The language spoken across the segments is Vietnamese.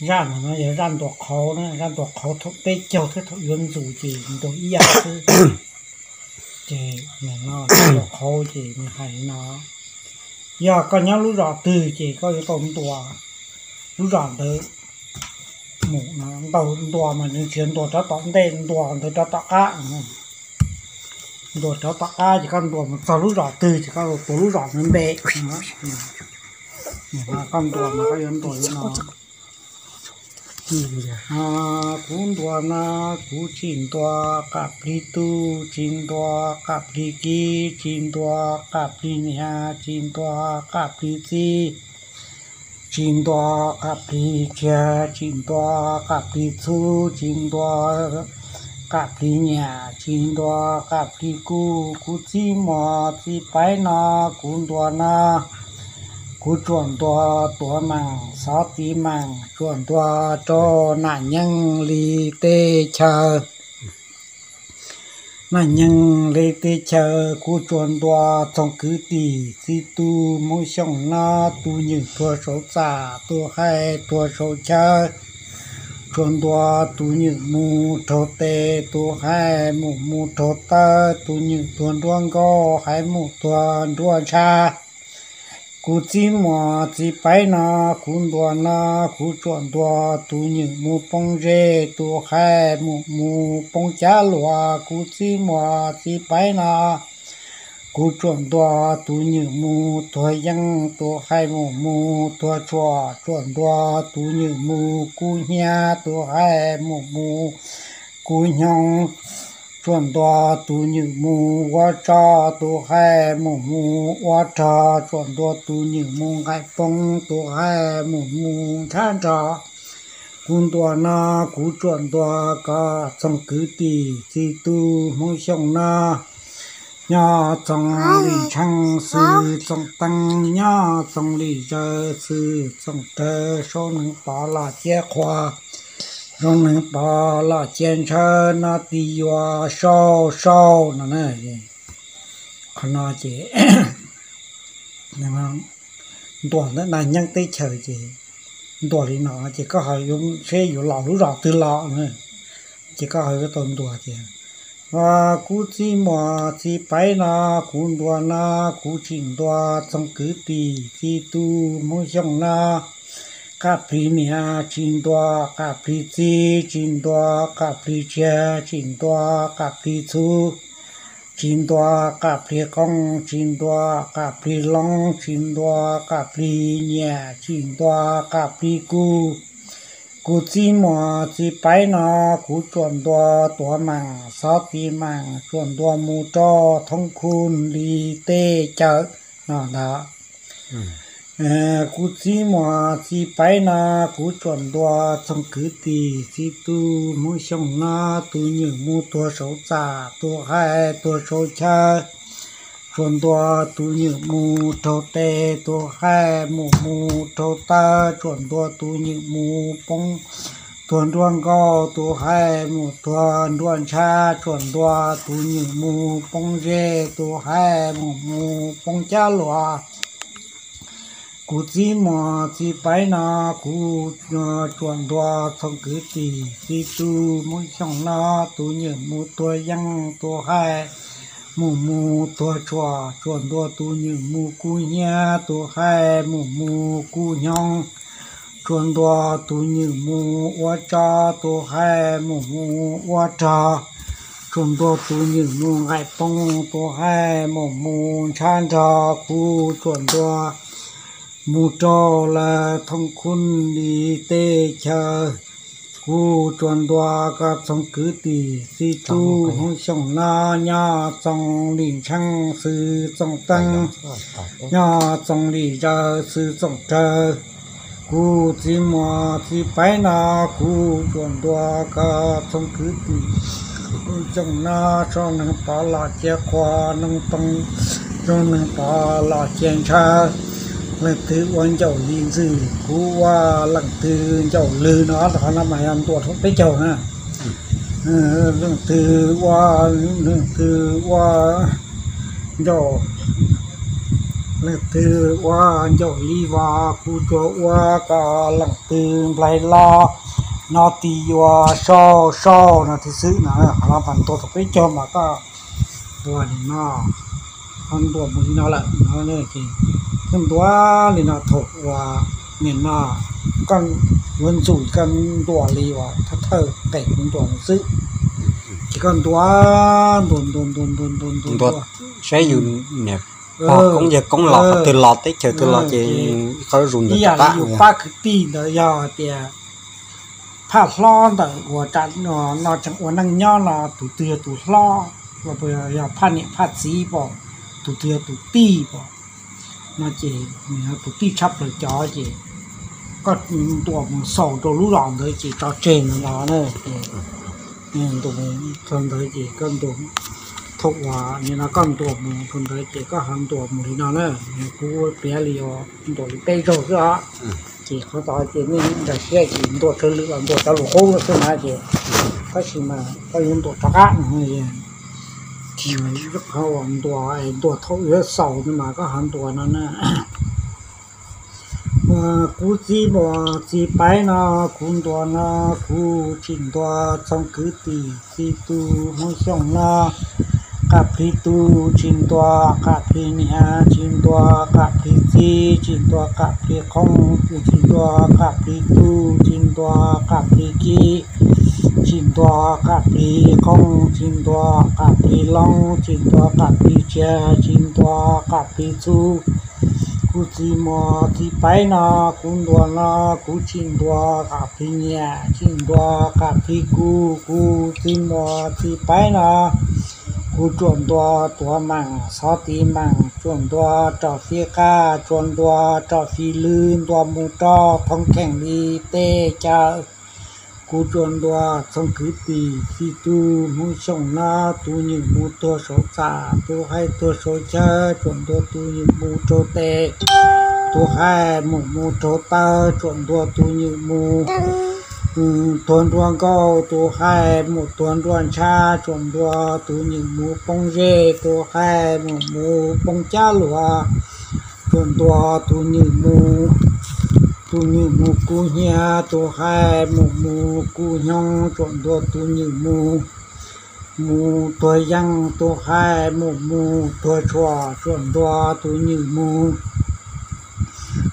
ran nó也ran多口呢，ran多口头被叫他头原主的，你都一样是，这你那多口这你还那，呀，个人路上对这个有咁多，路上的。mù nó đầu đùa mà những chuyện đùa cho tóm đen đùa đùa cho tắc cá đùa cho tắc cá chỉ cần đùa mà sau lúc rõ từ chỉ cần đùa lúc rõ nên bể mà con đùa mà cái nhân đùa nó. À cũng đùa na cũng chín đùa cặp đi tu chín đùa cặp đi kia chín đùa cặp đi nhà chín đùa cặp đi gì chín đoá cặp đi cha chín đoá cặp đi thu chín đoá cặp đi nhà chín đoá cặp đi cu cu chi mò chi bái na cu đoá na cu chuẩn đoá đoá màng xá tí màng chuẩn đoá cho nạn nhân li tê chờ nạn nhân lê tê chờ cô chuẩn đoa trong cứ tỷ si tu mỗi sống na tu những tua số giả tua hai tua số chờ chuẩn đoa tu những mù thô tê tu hai mù mù thô tơ tu những tuần đoan go hai mù tuần đoan cha cú chim mà chỉ bay na cú đua na cú chọn đua tu những mu bông rê tu hai mu mu bông chá lúa cú chim mà chỉ bay na cú chọn đua tu những mu tu yang tu hai mu mu tu chua chọn đua tu những mu cú nhà tu hai mu mu cú nhong chuẩn đoa tu như mu wa cha tu hai mu mu wa cha chuẩn đoa tu như mu hai phong tu hai mu mu than cha kun đoa na cú chuẩn đoa ka trong cứ tỷ si tu mong xong na nhà trong lý chăng sư trong tăng nhà trong lý chơi sư trong tơ số nâng bảo là chế khoa rong nè bà là chén cha na ti wa sâu sâu nè nè khả năng chị nè mà đoàn đó là nhân tế chờ chị đoàn đi nó chỉ có hỏi dùng xe dùng lọ lú rọ từ lọ nữa chỉ có hỏi cái tuần đoàn chị và cú chỉ mà chỉ bay na cú đoàn na cú chỉnh đoàn trong cứ tì chỉ tu mỗi กับพี่เมียจินตัวกับพี่จีจินตัวกับพรีเชียชินตัวกับพี่ชูจินตัวกับพี่กองจินตัวกับพรีลงจินตัวกับพี่เนี่ยจินตัวกับพี่กูกูจีหมอจีไปนอกูชวนตัวตัวมังซอตีมังชวนตัวมูจอทองคุณลีเตเจอนอนละ Ờ, cú chỉ mà chỉ bay na, cú chuẩn đoa trong cứ tì chỉ tu mỗi sông na, tu những mu, tua số già tu hai tua số cha. Chuẩn đoa tu những mu thâu tê tu hai mu mu thâu ta. Chuẩn đoa tu những mu bông tuần đoan go tu hai mu tuần đoan cha. Chuẩn đoa tu những mu bông dê tu hai mu mu bông cha loa cú chỉ mà chỉ bay na cú chuẩn đoa thông cứ tì chỉ tu mỗi trong na tu nhớ mu tuổi yang tu hai mu mu tu chua chuẩn đoa tu nhớ mu cú nhà tu hai mu mu cú nhong chuẩn đoa tu nhớ mu wa cha tu hai mu mu wa cha chuẩn đoa tu nhớ mu hai phong tu hai mu mu chan cha cú chuẩn đoa mù trò là thông khun đi tê chờ cu chuẩn đoa cả trong cứ tỷ si tu hong song na nha trong lì chăng sư trong tăng nha trong lì ra sư trong chờ cu chỉ mò chỉ bái na cu chuẩn đoa cả trong cứ tỷ trong na cho nên bảo là chế khoa nông tăng cho nên bảo là chén เลักถือวันเจ้ายิงซื่อกูว่าหลังถือเจ้าลือนอสขานมายันตัวทศไปเจ้าฮะเออหลังถือว่าหลังถือว่าเจ้าเลักถือว่าเจ้าลีวากูตัวว่ากาหลังถือไรลานอตีว่าชอชอนาทีซื้อนะขานมันตัวทศไปเจ้ามาก็ตัวนี้นาะ han tua mu hina la na ne ki tua li na tho wa miền na kan vẫn chủ kan tua li wa tha thơ cái cũng tua mu si chỉ cần tua đồn đồn đồn đồn đồn đồn tua sẽ dùng nè. Cũng giờ cũng lọt từ lọt tới chờ từ lọt thì có dùng được ta qua cái tí đó giờ thì phá lo đó của nó nó chẳng của năng nho là tụ tìa tụ lo. Và bây giờ phá niệm phá gì bỏ tụt tiêu tụt ti bỏ. Mà chị mình tụt ti chấp rồi cho chị. Có tụi mình sầu đồ lũ lòng thôi chị cho trên nó đó nè, nên tụi mình thân thấy chị cân tụi thuộc hòa. Như là con tụi mình thân thấy chị có hàng tụi mình thì nó nè, mình cứ bé lì ở tụi bây giờ đó. Ừ. Chị có tỏ chị nên đặt xe chị tụi thân lựa tụi tao khô nó rồi mà chị. Có gì mà có những tụi trắc cá như vậy thì rất khó hàng tuổi tuổi thâu rất sầu nhưng mà có hàng tuổi nó nè cú chỉ bỏ chỉ bay nó cú tuổi nó cú chỉnh tuổi trong cứ tì si tu mong sống nó kapitu cà kapinia cintua chín cintua cà cintua long chín kapiki cà kapikong cintua chín cintua cà cintua kapitu cú chỉ mò chỉ bay na cũng đùa na cú chín đùa cà phi nhà chín đùa cà phi cu cú chỉ mò chỉ bay na cú chuẩn đua tua măng sáu tí măng chuẩn đua trò phi ca chuẩn đua trò phi lươn đua mù trò thông kèn đi tê cha cô chuẩn đoa trong cứ tì, khi tu mu sông na, tu những mu tua số xa, tu hai tua số cha chuẩn đoa tu những mu trô tê tu hai mu mu trô ta chuẩn đoa tu những mu tuần tuần cao tu hai một tuần tuần cha chuẩn đoa tu những mu bông dê tu hai một mu bông cha lúa chuẩn đoa tu những mu tu ni mu ku nya tu hai mu mu ku nhong chọn tu tu ni mu mu tu yang tu hai mu mu tu chua chọn tu tu ni mu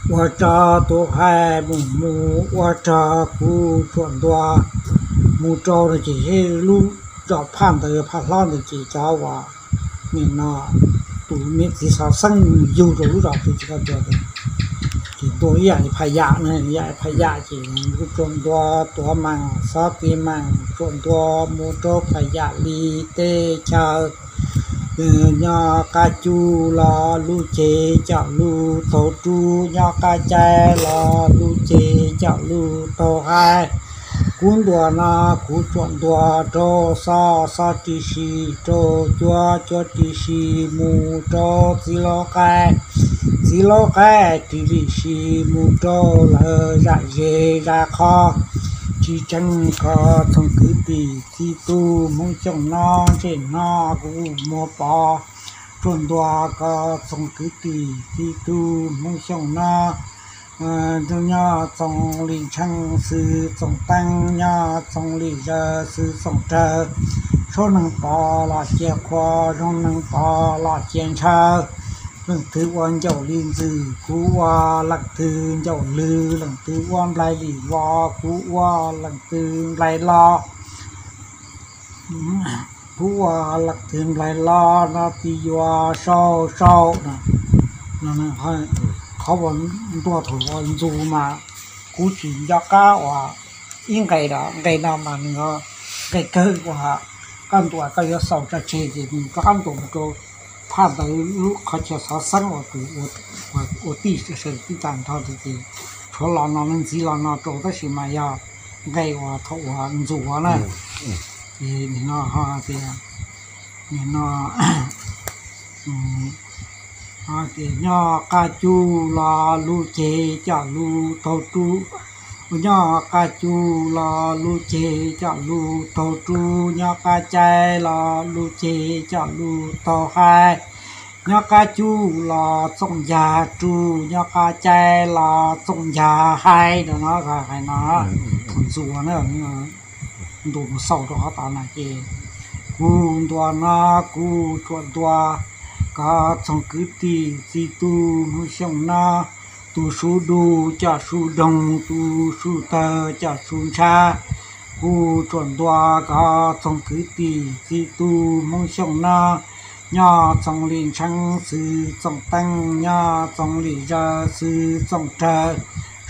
wa cha tu hai mu mu wa cha ku chọn tu mu cho nó chỉ hi lu cho phan tới phan lan nó chỉ cho và mình là tụi mình chỉ sao sang yêu rồi lúc đó thì chỉ cần được ตัวใหญ่พยะเนี่ยใหญ่พยะจริงจนตัวตัวมังซอปีมังจนตัวมูโตพยะลีเตชาเนอกาจูลอลูเจเจาลูโตจูยอกาแจลอลูเจเจาลูโตไฮคุณดัวนาคุณจวนดัวโตซอซอติชีโตจัวจัวติชีมูโตสิโลกาย xí lo cái thì vì si mu cho là dạ dê ra kho. Chỉ chân có thông cứ tì thì tu muốn chồng no trên no cũng mua bò chuẩn đoà có thông cứ tì thì tu muốn chồng no cho ờ, nhỏ trong lý chân sư trong tăng nhỏ trong lý giờ sư trong trời số năng bò là chia khoa trong năng bò là chén chờ lần thứ quan dầu liên dư, cú qua lần thứ dầu lư. Lần thứ quan lại lì qua cú qua lần thứ lại lo cú qua lần thứ lại lo nó thì qua sau sau nè nè nè vẫn đua thủ quan dù mà cú chỉ cho cá yên ngày đó ngày nào mà nó cơ hòa căn tuổi cái sáu ra chơi thì mình có một câu ภาพใดลูกเขาจะสอสั่งอดกูอดอดอดตีจะเสร็จที่ตามทอดทีพอหลอนนอนสีหลอนนอนโตตั้งสิมายาไงว่าทว่าจู่ว่านะนี่นี่นอฮะเสียนี่นออืมฮะเสียนอกาจูลาลูเจจาลูทอตู nhỏ cá chu là lu chế chả lu tàu chu nhỏ cá chay là lu chế chả lu tàu hai. Nhớ cá chu là trồng già chu nhớ cá chai là trồng già hai. Đó nó cả cái nó thằng rùa nữa đủ một sầu đó ta này kì cu tua na cu chuột tua cá trồng cứ tì si tu mu xong na tu su du cha su đông tu su ta cha su cha hu chuẩn đoa ca trồng cứ tỷ di tu mong xong na. Nhà trong liên trang sư trong tăng nhà trong lì gia sư trong trời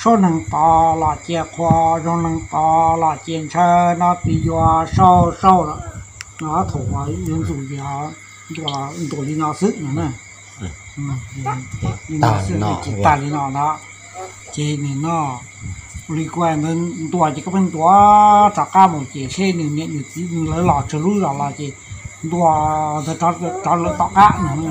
số năng to là chia khoa số năng to là chiến xe nó bị doa sau sau đó nó thổi ấy những chủ gì đó doa tổ lý nó sức nữa nè. này chỉ ta lý nó đó chỉ nên nó lý quan nên tua chỉ có bên tua trả ca một chỉ xe nên nhận được chỉ lấy lọ chờ lúc là chỉ đùa thì cho cho lỡ tọt á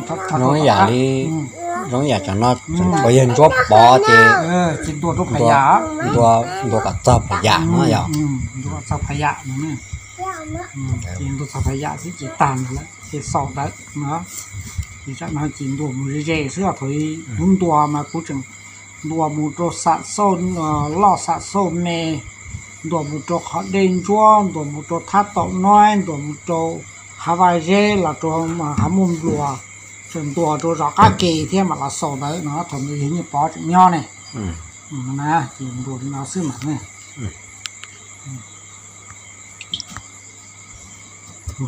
cho cho nó giả đi Ừ. nó giả cho nó bây giờ cho bỏ thì ờ chỉ đùa cho phải giả đua đua cả tập phải giả nó giờ ừ đùa cho phải giả nữa nè ừ chỉ đùa cho phải giả thì chỉ thì chắc nó chỉ đùa một rễ sữa thôi. Muốn đùa mà cũng chừng đùa một chỗ sát sôn lo sát sôn mê đùa một chỗ khó đen chúa đùa một chỗ thắt tóc nói đùa một chỗ hà vai là chỗ mà hà mồm đùa. Chuẩn đùa chỗ rõ cá kỳ thế mà là sổ đấy nó thuần như như bó chữ nho này. Ừ. Ừ, nè chỉ thì nó xưa mặt này. Ừ. Ừ.